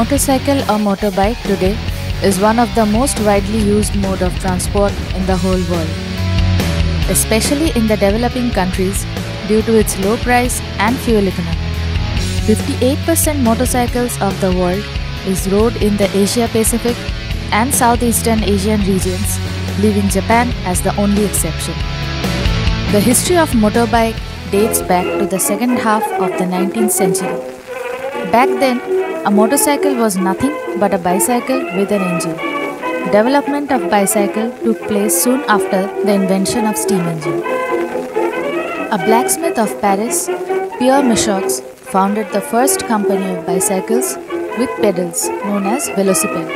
motorcycle or motorbike today is one of the most widely used mode of transport in the whole world, especially in the developing countries due to its low price and fuel economy. 58% motorcycles of the world is rode in the Asia Pacific and Southeastern Asian regions, leaving Japan as the only exception. The history of motorbike dates back to the second half of the 19th century. Back then, a motorcycle was nothing but a bicycle with an engine. Development of bicycle took place soon after the invention of steam engine. A blacksmith of Paris, Pierre Michaux, founded the first company of bicycles with pedals known as velocipede.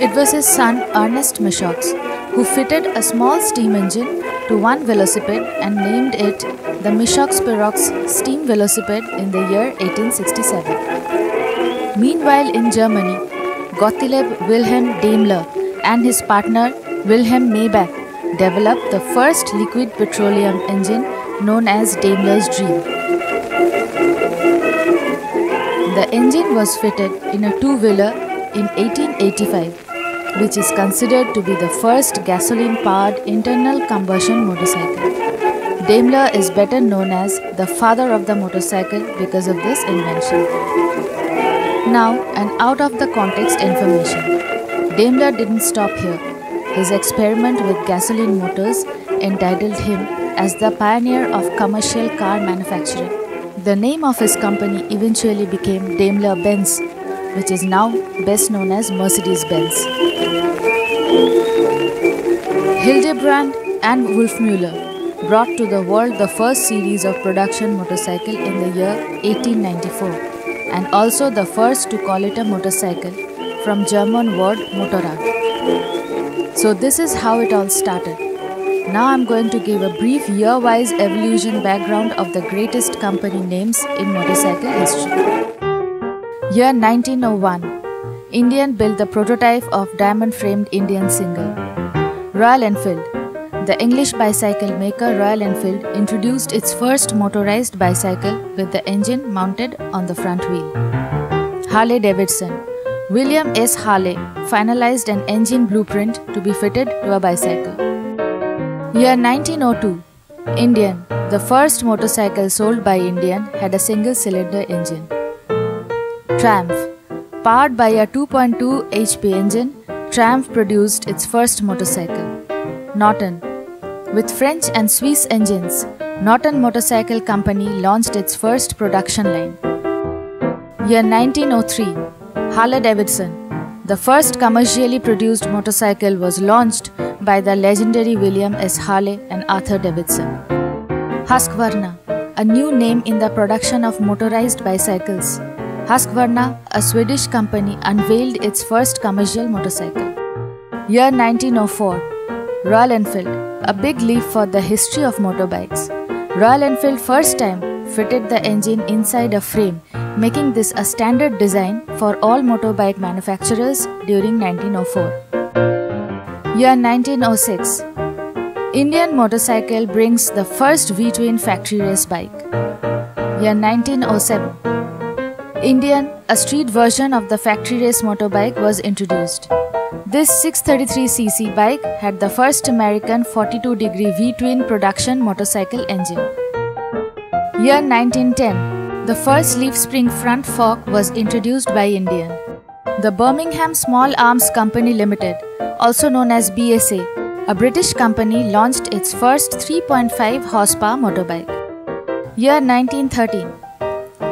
It was his son Ernest Michaux who fitted a small steam engine to one velocipede and named it the Michaux Perreaux steam velocipede in the year 1867. Meanwhile, in Germany, Gottlieb Wilhelm Daimler and his partner Wilhelm Maybach developed the first liquid petroleum engine known as Daimler's Dream. The engine was fitted in a two wheeler in 1885 which is considered to be the first gasoline powered internal combustion motorcycle. Daimler is better known as the father of the motorcycle because of this invention. Now, an out of the context information. Daimler didn't stop here. His experiment with gasoline motors entitled him as the pioneer of commercial car manufacturing. The name of his company eventually became Daimler Benz, which is now best known as Mercedes Benz. Hildebrand and Wolfmueller brought to the world the first series of production motorcycle in the year 1894 and also the first to call it a motorcycle from German word Motorrad. So this is how it all started. Now I'm going to give a brief year-wise evolution background of the greatest company names in motorcycle history. Year 1901 Indian built the prototype of diamond-framed Indian single. Royal Enfield The English bicycle maker Royal Enfield introduced its first motorized bicycle with the engine mounted on the front wheel. Harley Davidson William S. Harley finalized an engine blueprint to be fitted to a bicycle. Year 1902 Indian The first motorcycle sold by Indian had a single cylinder engine. Triumph Powered by a 2.2 HP engine, Triumph produced its first motorcycle. Norton With French and Swiss engines, Norton Motorcycle Company launched its first production line. Year 1903 Harley Davidson The first commercially produced motorcycle was launched by the legendary William S. Harley and Arthur Davidson. Husqvarna A new name in the production of motorized bicycles. Husqvarna, a Swedish company, unveiled its first commercial motorcycle. Year 1904 Royal Enfield, a big leap for the history of motorbikes. Royal Enfield first time fitted the engine inside a frame, making this a standard design for all motorbike manufacturers during 1904. Year 1906 Indian motorcycle brings the first V-twin factory race bike. Year 1907 Indian, a street version of the factory race motorbike was introduced. This 633cc bike had the first American 42 degree V-twin production motorcycle engine. Year 1910, the first leaf spring front fork was introduced by Indian. The Birmingham Small Arms Company Limited, also known as BSA, a British company launched its first 3.5 horsepower motorbike. Year 1913,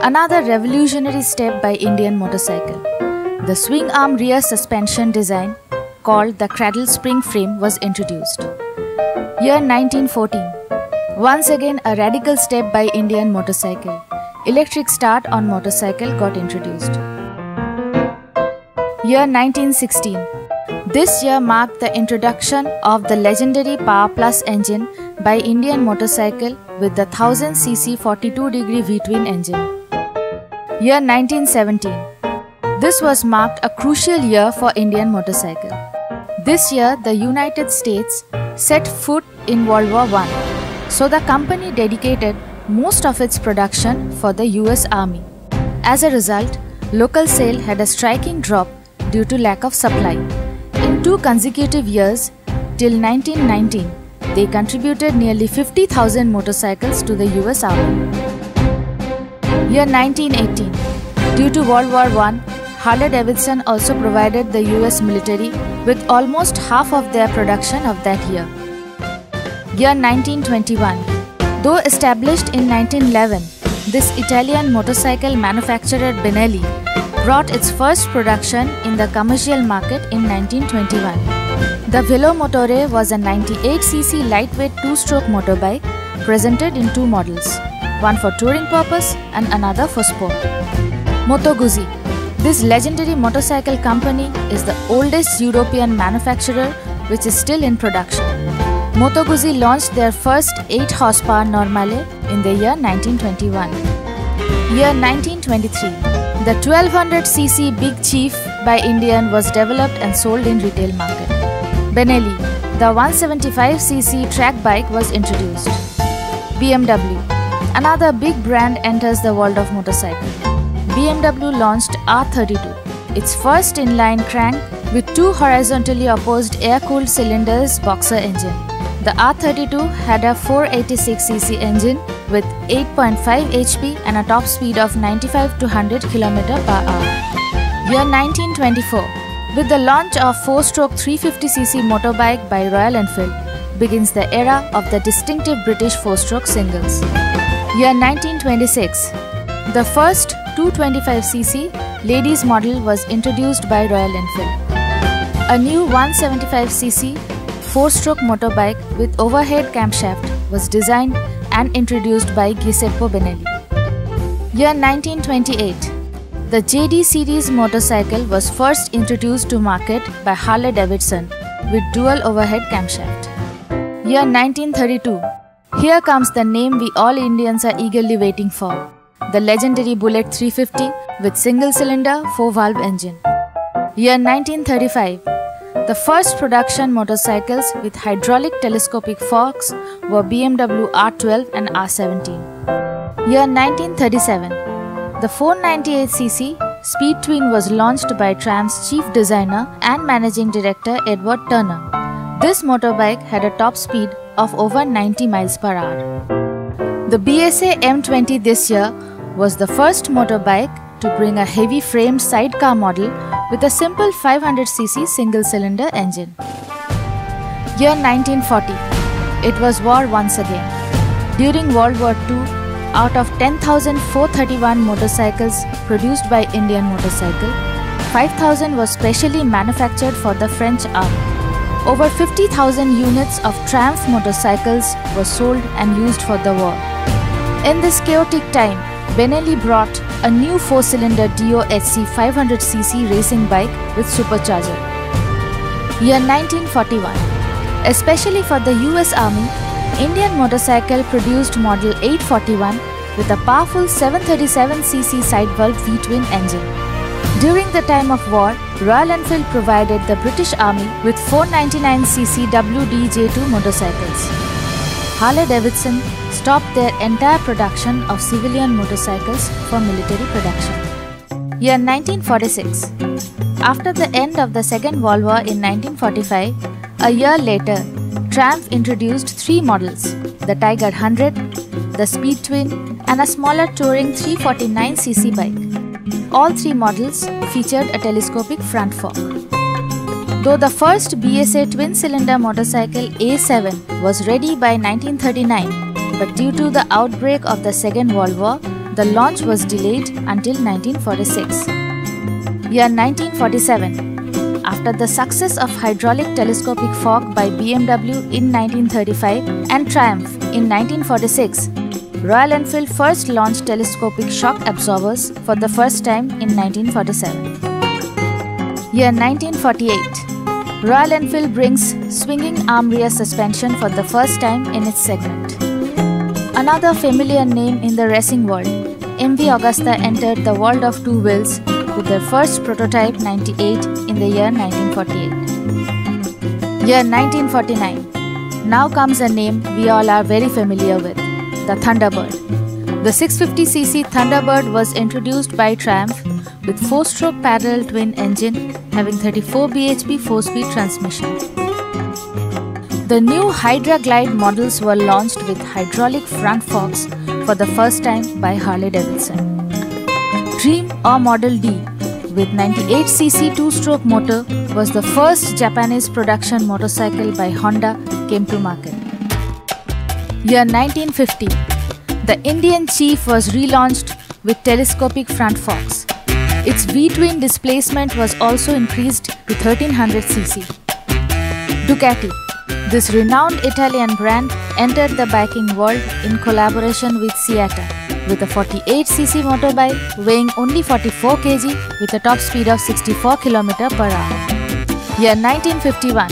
Another revolutionary step by Indian motorcycle. The swing arm rear suspension design called the cradle spring frame was introduced. Year 1914. Once again a radical step by Indian motorcycle. Electric start on motorcycle got introduced. Year 1916. This year marked the introduction of the legendary Power Plus engine by Indian motorcycle with the 1000cc 42 degree V-twin engine. Year 1917. This was marked a crucial year for Indian motorcycle. This year, the United States set foot in World War I, so the company dedicated most of its production for the US Army. As a result, local sale had a striking drop due to lack of supply. In two consecutive years, till 1919, they contributed nearly 50,000 motorcycles to the US Army. Year 1918. Due to World War I, Harley Davidson also provided the US military with almost half of their production of that year. Year 1921. Though established in 1911, this Italian motorcycle manufacturer Benelli brought its first production in the commercial market in 1921. The Velo Velomotore was a 98cc lightweight two-stroke motorbike presented in two models, one for touring purpose and another for sport. Moto Guzzi This legendary motorcycle company is the oldest European manufacturer which is still in production. Moto Guzzi launched their first 8 horsepower Normale in the year 1921. Year 1923 the 1200cc Big Chief by Indian was developed and sold in retail market. Benelli, the 175cc track bike was introduced. BMW, another big brand enters the world of motorcycle. BMW launched R32, its first inline crank with two horizontally opposed air-cooled cylinders boxer engine. The R32 had a 486cc engine with 8.5 HP and a top speed of 95 to 100 km per hour. Year 1924 With the launch of 4-stroke 350cc motorbike by Royal Enfield begins the era of the distinctive British 4-stroke singles. Year 1926 The first 225cc ladies model was introduced by Royal Enfield. A new 175cc 4-stroke motorbike with overhead camshaft was designed and introduced by Giuseppe Benelli. Year 1928 The JD series motorcycle was first introduced to market by Harley Davidson with dual overhead camshaft. Year 1932 Here comes the name we all Indians are eagerly waiting for the legendary Bullet 350 with single cylinder 4 valve engine. Year 1935 the first production motorcycles with hydraulic telescopic forks were BMW R12 and R17. Year 1937. The 498cc Speed Twin was launched by Triumph's chief designer and managing director Edward Turner. This motorbike had a top speed of over 90 miles per hour. The BSA M20 this year was the first motorbike to bring a heavy framed sidecar model with a simple 500cc single cylinder engine. Year 1940. It was war once again. During World War II, out of 10,431 motorcycles produced by Indian Motorcycle, 5,000 was specially manufactured for the French army. Over 50,000 units of Triumph motorcycles were sold and used for the war. In this chaotic time, Benelli brought a new 4-cylinder DOHC 500cc racing bike with supercharger. Year 1941 Especially for the US Army, Indian Motorcycle produced Model 841 with a powerful 737cc side valve V-twin engine. During the time of war, Royal Enfield provided the British Army with 499cc WDJ2 motorcycles. Harley Davidson stopped their entire production of civilian motorcycles for military production. Year 1946 After the end of the Second World War in 1945, a year later, Triumph introduced three models the Tiger 100, the Speed Twin, and a smaller touring 349cc bike. All three models featured a telescopic front fork. Though the first BSA twin cylinder motorcycle A7 was ready by 1939, but due to the outbreak of the Second World War, the launch was delayed until 1946. Year 1947 After the success of hydraulic telescopic fork by BMW in 1935 and Triumph in 1946, Royal Enfield first launched telescopic shock absorbers for the first time in 1947. Year 1948 Royal Enfield brings swinging arm rear suspension for the first time in its segment. Another familiar name in the racing world, MV Agusta entered the world of two wheels with their first prototype 98 in the year 1948. Year 1949. Now comes a name we all are very familiar with, the Thunderbird. The 650cc Thunderbird was introduced by Triumph with 4-stroke parallel twin engine having 34 bhp 4-speed transmission. The new Hydra Glide models were launched with hydraulic front forks for the first time by Harley Davidson. Dream or Model D with 98cc two-stroke motor was the first Japanese production motorcycle by Honda came to market. Year 1950. The Indian Chief was relaunched with telescopic front forks. Its V-twin displacement was also increased to 1300cc. Ducati. This renowned Italian brand entered the biking world in collaboration with SIATA with a 48cc motorbike weighing only 44 kg with a top speed of 64 km per hour. Year 1951.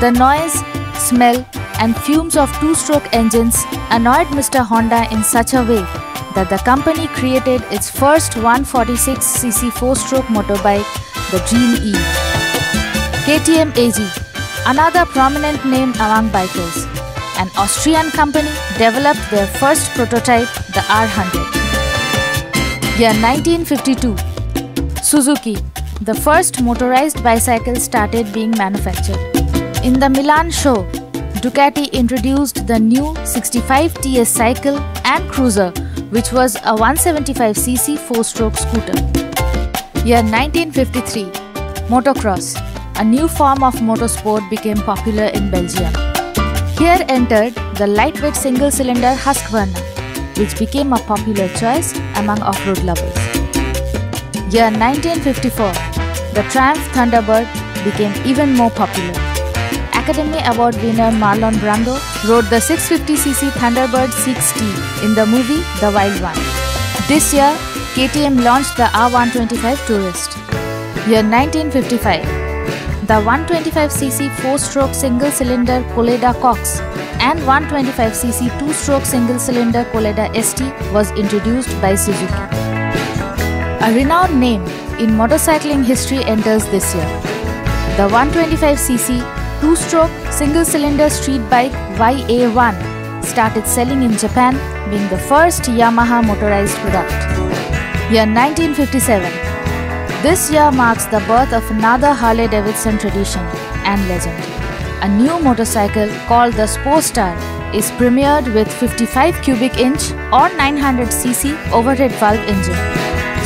The noise, smell and fumes of two-stroke engines annoyed Mr. Honda in such a way that the company created its first 146cc 4-stroke motorbike, the Dream E. KTM AG, another prominent name among bikers. An Austrian company developed their first prototype, the R100. Year 1952. Suzuki, the first motorized bicycle started being manufactured. In the Milan show, Ducati introduced the new 65 TS cycle and cruiser which was a 175cc 4-stroke scooter. Year 1953. Motocross, a new form of motorsport became popular in Belgium. Here entered the lightweight single-cylinder Husqvarna, which became a popular choice among off-road lovers. Year 1954. The Triumph Thunderbird became even more popular. Academy Award winner Marlon Brando rode the 650cc Thunderbird 6T in the movie The Wild One. This year, KTM launched the R125 Tourist. Year 1955. The 125cc 4-stroke single-cylinder Colleda Cox and 125cc 2-stroke single-cylinder Colleda ST was introduced by Suzuki. A renowned name in motorcycling history enters this year. The 125cc two-stroke single-cylinder street bike YA1 started selling in Japan being the first Yamaha motorized product. Year 1957. This year marks the birth of another Harley-Davidson tradition and legend. A new motorcycle called the Sportster is premiered with 55 cubic inch or 900cc overhead valve engine.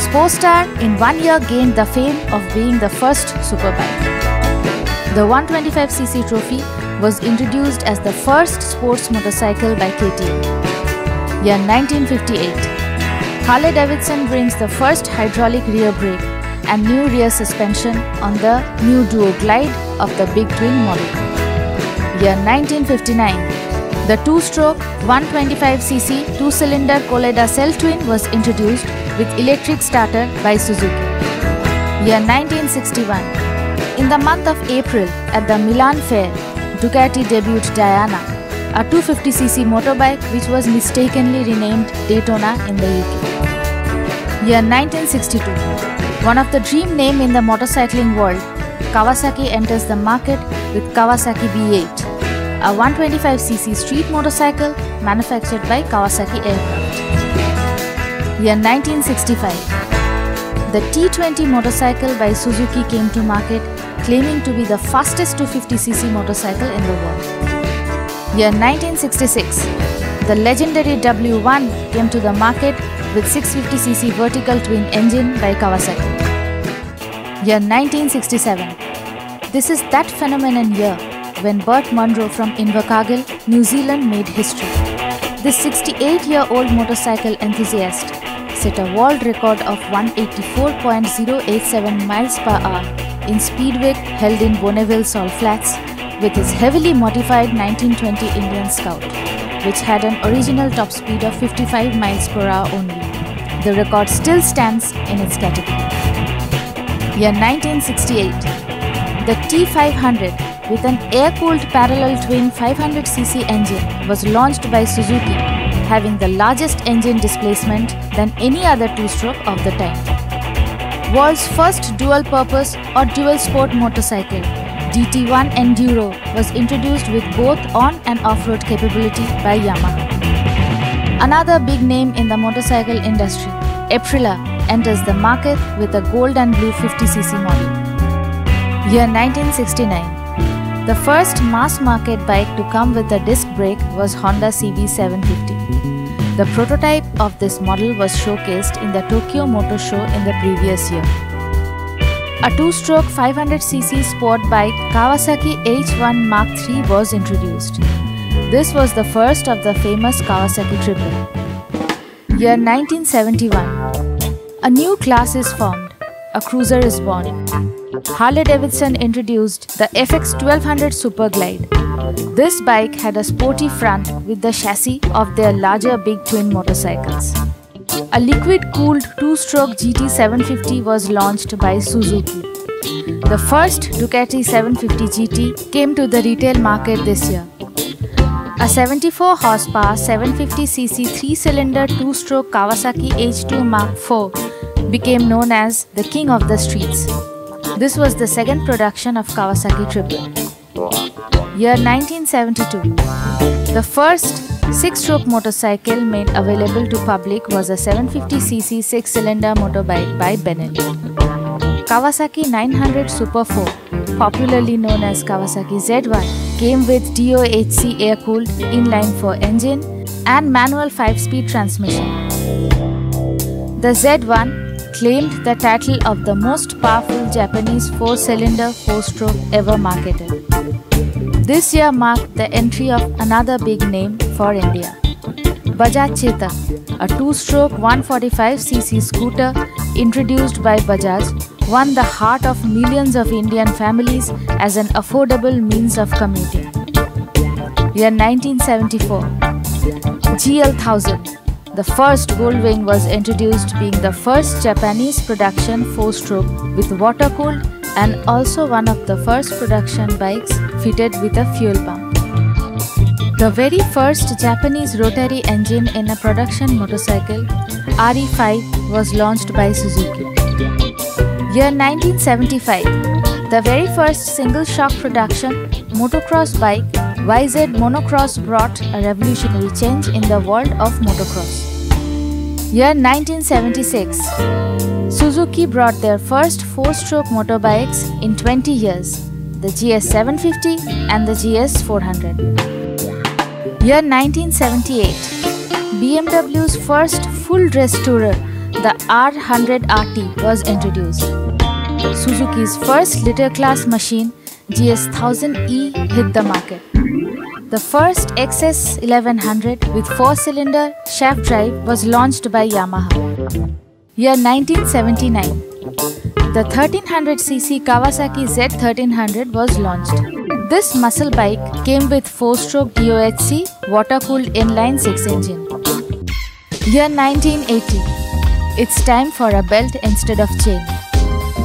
Sportster in one year gained the fame of being the first superbike. The 125cc trophy was introduced as the first sports motorcycle by KTM. Year 1958. Harley Davidson brings the first hydraulic rear brake and new rear suspension on the new Duo Glide of the Big Twin model. Year 1959. The two-stroke 125cc two-cylinder Colleda Seltwin was introduced with electric starter by Suzuki. Year 1961. In the month of April at the Milan Fair, Ducati debuted Diana, a 250cc motorbike which was mistakenly renamed Daytona in the UK. Year 1962. One of the dream name in the motorcycling world, Kawasaki enters the market with Kawasaki B8, a 125cc street motorcycle manufactured by Kawasaki Aircraft. Year 1965. The T20 motorcycle by Suzuki came to market claiming to be the fastest 250cc motorcycle in the world. Year 1966, the legendary W1 came to the market with 650cc vertical twin engine by Kawasaki. Year 1967, this is that phenomenon year when Burt Munro from Invercargill, New Zealand made history. This 68-year-old motorcycle enthusiast set a world record of 184.087 miles per hour in Speedway held in Bonneville Salt Flats with his heavily modified 1920 Indian Scout, which had an original top speed of 55 miles per hour only. The record still stands in its category. Year 1968. The T500 with an air-cooled parallel twin 500cc engine was launched by Suzuki, having the largest engine displacement than any other two-stroke of the time world's first dual-purpose or dual-sport motorcycle, DT1 Enduro was introduced with both on and off-road capability by Yamaha. Another big name in the motorcycle industry, Aprilia, enters the market with a gold and blue 50cc model. Year 1969. The first mass market bike to come with a disc brake was Honda CB750. The prototype of this model was showcased in the Tokyo Motor Show in the previous year. A two-stroke 500cc sport bike Kawasaki H1 Mark III was introduced. This was the first of the famous Kawasaki triple. Year 1971. A new class is formed. A cruiser is born. Harley Davidson introduced the FX 1200 Super Glide. This bike had a sporty front with the chassis of their larger big twin motorcycles. A liquid-cooled two-stroke GT750 was launched by Suzuki. The first Ducati 750 GT came to the retail market this year. A 74 horsepower 750cc 3-cylinder two-stroke Kawasaki H2 Mark IV became known as the king of the streets. This was the second production of Kawasaki Triple. Year 1972. The first Six-stroke motorcycle made available to public was a 750cc six-cylinder motorbike by Benelli. Kawasaki 900 Super 4, popularly known as Kawasaki Z1, came with DOHC air-cooled inline-4 engine and manual 5-speed transmission. The Z1 claimed the title of the most powerful Japanese 4-cylinder 4-stroke ever marketed. This year marked the entry of another big name for India. Bajaj Chetak, a two-stroke 145cc scooter introduced by Bajaj, won the heart of millions of Indian families as an affordable means of commuting. Year 1974. GL1000, the first Goldwing was introduced being the first Japanese production four-stroke with water-cooled and also one of the first production bikes fitted with a fuel pump. The very first Japanese rotary engine in a production motorcycle, RE5, was launched by Suzuki. Year 1975. The very first single shock production motocross bike, YZ Monocross brought a revolutionary change in the world of motocross. Year 1976. Suzuki brought their first four-stroke motorbikes in 20 years, the GS750 and the GS400. Year 1978. BMW's first full-dress tourer, the R100RT was introduced. Suzuki's first liter class machine, GS1000E hit the market. The first XS 1100 with 4-cylinder shaft drive was launched by Yamaha. Year 1979. The 1300cc Kawasaki Z1300 was launched. This muscle bike came with 4-stroke DOHC water-cooled inline 6 engine. Year 1980. It's time for a belt instead of chain.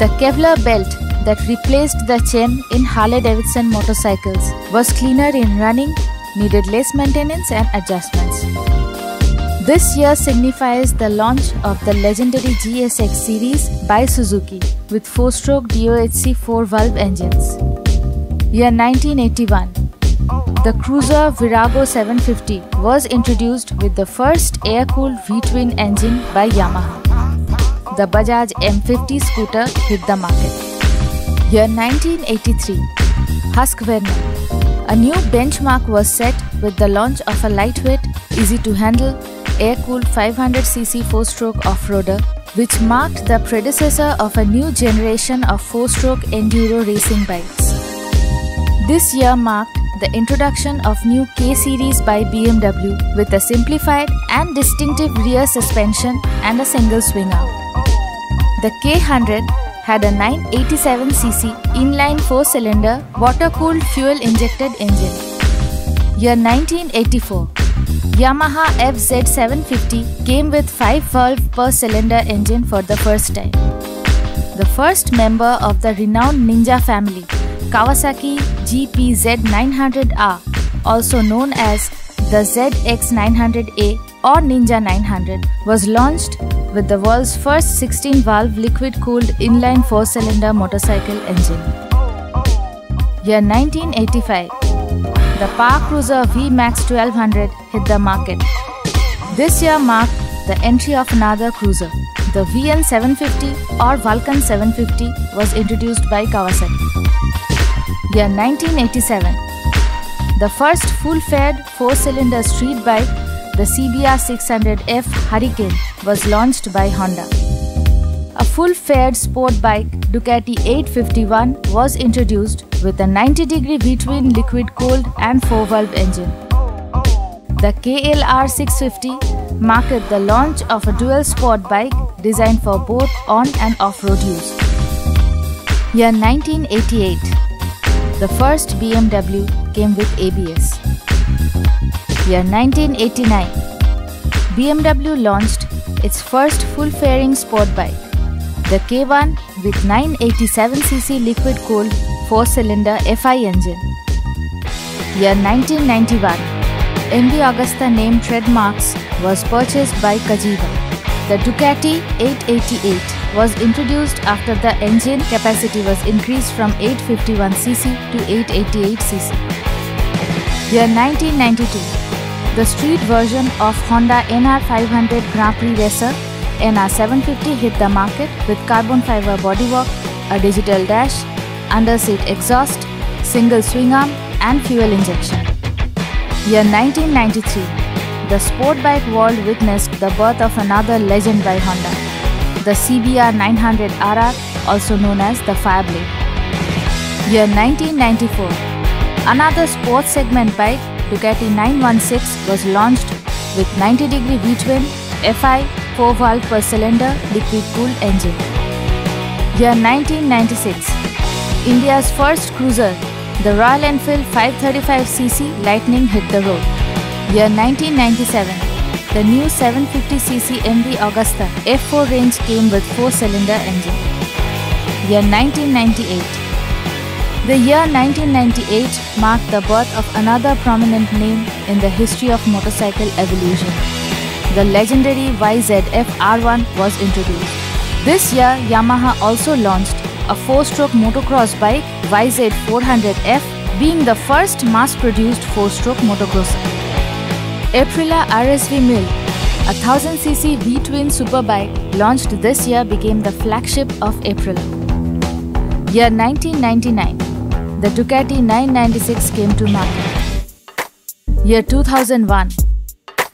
The Kevlar belt that replaced the chain in Harley Davidson motorcycles was cleaner in running, needed less maintenance and adjustments. This year signifies the launch of the legendary GSX series by Suzuki with 4-stroke DOHC 4-valve engines. Year 1981. The Cruiser Virago 750 was introduced with the first air-cooled V-twin engine by Yamaha. The Bajaj M50 scooter hit the market. Year 1983. Husqvarna. A new benchmark was set with the launch of a lightweight, easy to handle air-cooled 500cc 4-stroke off-roader, which marked the predecessor of a new generation of 4-stroke enduro racing bikes. This year marked the introduction of new K-Series by BMW with a simplified and distinctive rear suspension and a single swing arm. The K100 had a 987cc inline 4-cylinder water-cooled fuel-injected engine. Year 1984 Yamaha FZ750 came with 5-valve per cylinder engine for the first time. The first member of the renowned Ninja family, Kawasaki GPZ900R, also known as the ZX900A or Ninja 900, was launched with the world's first 16-valve liquid-cooled inline 4-cylinder motorcycle engine. Year 1985 the Power Cruiser VMAX 1200 hit the market. This year marked the entry of another cruiser, The VN 750 or Vulcan 750 was introduced by Kawasaki. Year 1987. The first full-fared four-cylinder street bike, the CBR 600F Hurricane, was launched by Honda. A full-fared sport bike, Ducati 851, was introduced with a 90-degree V-twin liquid-cooled and four-valve engine. The KLR 650 marked the launch of a dual sport bike designed for both on and off-road use. Year 1988. The first BMW came with ABS. Year 1989. BMW launched its first full-fairing sport bike, the K1 with 987cc liquid-cooled 4-cylinder FI engine. Year 1991. MV Agusta name trademarks was purchased by Cagiva. The Ducati 888 was introduced after the engine capacity was increased from 851cc to 888cc. Year 1992. The street version of Honda NR500 Grand Prix Racer NR750 hit the market with carbon fiber bodywork, a digital dash, under-seat exhaust, single swing arm and fuel injection. Year 1993. The sport bike world witnessed the birth of another legend by Honda, the CBR 900 RR, also known as the Fireblade. Year 1994. Another sports segment bike, Ducati 916, was launched with 90 degree V-twin, FI, 4 valve per cylinder, liquid cooled engine. Year 1996. India's first cruiser, the Royal Enfield 535cc Lightning hit the road. Year 1997. The new 750cc MV Agusta F4 range came with 4-cylinder engine. Year 1998. The year 1998 marked the birth of another prominent name in the history of motorcycle evolution. The legendary YZF R1 was introduced. This year, Yamaha also launched a four-stroke motocross bike YZ400F being the first mass-produced four-stroke motocrosser. Aprilia RSV Mille, a 1000cc V-twin superbike launched this year became the flagship of Aprilia. Year 1999, the Ducati 996 came to market. Year 2001,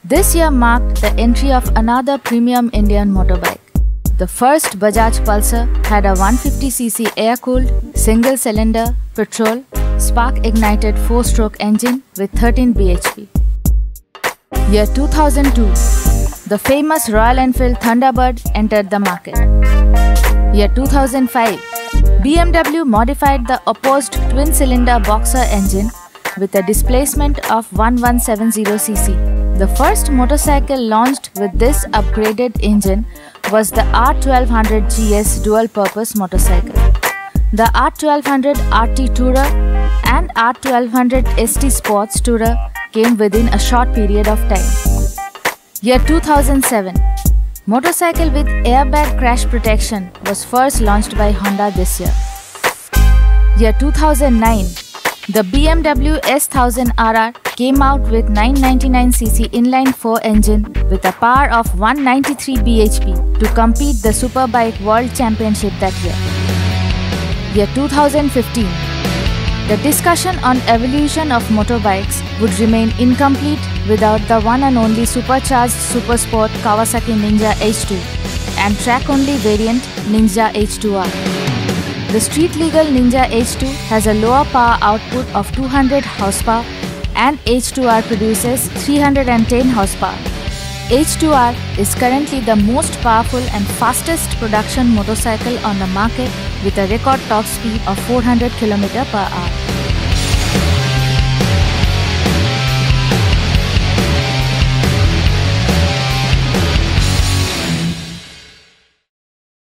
this year marked the entry of another premium Indian motorbike. The first Bajaj Pulsar had a 150cc air-cooled, single-cylinder, petrol, spark-ignited 4-stroke engine with 13 bhp. Year 2002, the famous Royal Enfield Thunderbird entered the market. Year 2005, BMW modified the opposed twin-cylinder boxer engine with a displacement of 1170cc. The first motorcycle launched with this upgraded engine was the R1200 GS dual-purpose motorcycle. The R1200 RT Tourer and R1200 ST Sports Tourer came within a short period of time. Year 2007 Motorcycle with airbag crash protection was first launched by Honda this year. Year 2009 the BMW S1000RR came out with 999cc inline-4 engine with a power of 193 bhp to compete the Superbike World Championship that year. Year 2015 The discussion on evolution of motorbikes would remain incomplete without the one and only supercharged Supersport Kawasaki Ninja H2 and track-only variant Ninja H2R. The street legal Ninja H2 has a lower power output of 200 horsepower and H2R produces 310 horsepower. H2R is currently the most powerful and fastest production motorcycle on the market with a record top speed of 400 km per hour.